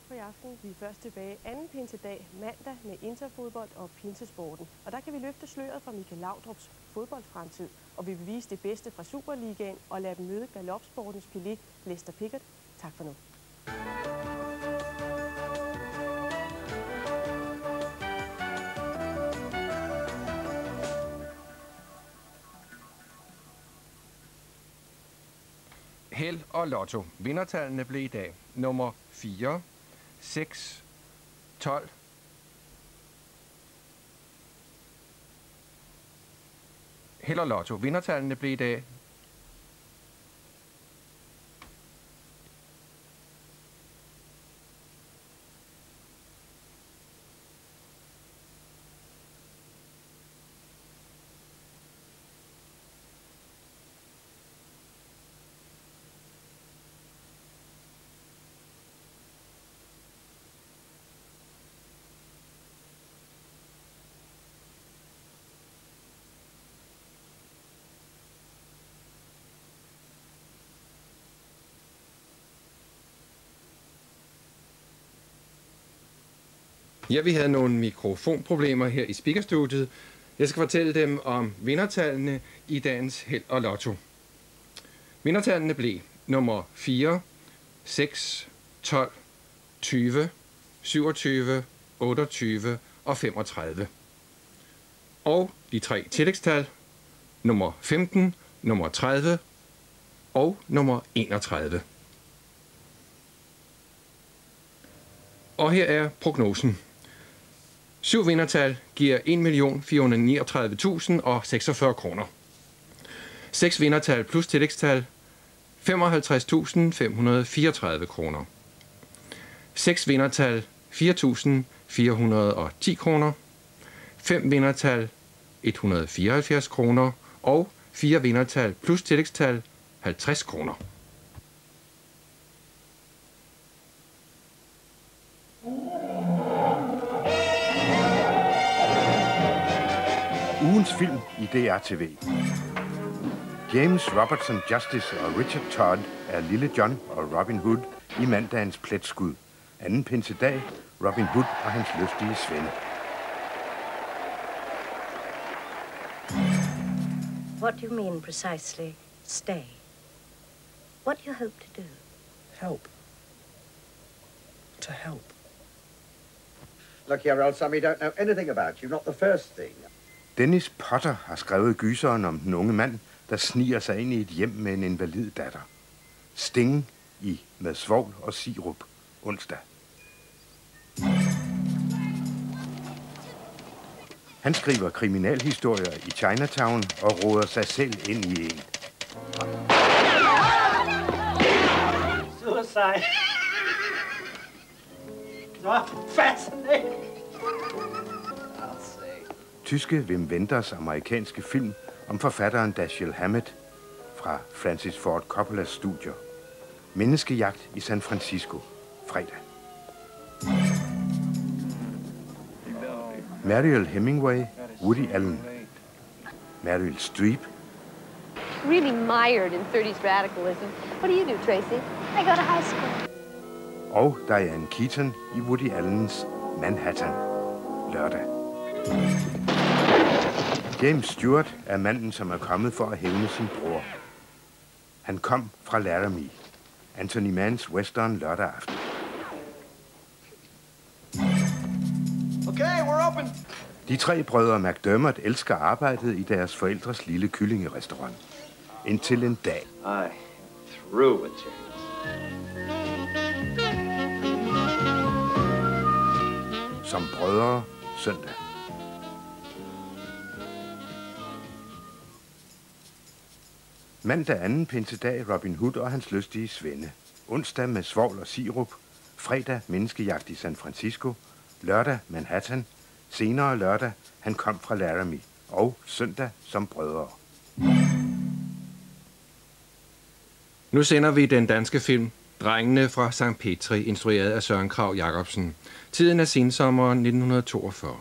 tak for i aften. Vi er først tilbage anden pinsedag mandag med interfodbold og pinsesporten. Og der kan vi løfte sløret fra Michael Laudrups fodboldfremtid, og vi vil vise det bedste fra Superligaen og lade dem møde galopsportens pilé Lester Pickett. Tak for nu. Held og Lotto. Vindertallene blev i dag nummer 4, 6, 12, Held og Lotto. Vindertallene blev i dag Ja, vi havde nogle mikrofonproblemer her i speakerstudiet. Jeg skal fortælle dem om vindertallene i dagens Held og Lotto. Vindertallene blev nummer 4, 6, 12, 20, 27, 28 og 35. Og de tre tillægstal, nummer 15, nummer 30 og nummer 31. Og her er prognosen. Syv vindertal giver 1.439.046 kroner. Seks vindertal plus tillægstal 55.534 kroner. Seks vindertal 4.410 kroner. Fem vindertal 174 kroner. Og fire vindertal plus tillægstal 50 kroner. Ugens film i DR-TV. James Robertson Justice og Richard Todd er Lille John og Robin Hood i mandagens pletskud. Anden pinsedag, Robin Hood og hans lystige svende. What do you mean precisely, stay? What do you hope to do? Help. To help. Look here, old son, we don't know anything about you, not the first thing. Dennis Potter har skrevet gyseren om den unge mand, der sniger sig ind i et hjem med en invalid datter. Sting i med svovl og sirup onsdag. Han skriver kriminalhistorier i Chinatown og råder sig selv ind i en. Suicide. Så fast! Tyske Wim Wenders amerikanske film om forfatteren Dashiell Hammett fra Francis Ford Coppolas studier. Menneskejagt i San Francisco. Fredag. Mariel Hemingway, Woody Allen. Meryl Streep, really mired in 30s radicalism. What do you do, Tracy? I go to high school. og Diane Keaton i Woody Allens Manhattan. Lørdag. James Stewart er manden, som er kommet for at hævne sin bror. Han kom fra Laramie. Anthony Manns western lørdag aften. Okay, we're open. De tre brødre McDermott elsker arbejdet i deres forældres lille kyllingerestaurant. Indtil en dag. I through with you. som brødre søndag. Mandag anden pinsedag Robin Hood og hans lystige svende. Onsdag med svovl og sirup. Fredag menneskejagt i San Francisco. Lørdag Manhattan. Senere lørdag han kom fra Laramie. Og søndag som brødre. Nu sender vi den danske film Drengene fra St. Petri, instrueret af Søren Krav Jacobsen. Tiden er sensommeren 1942.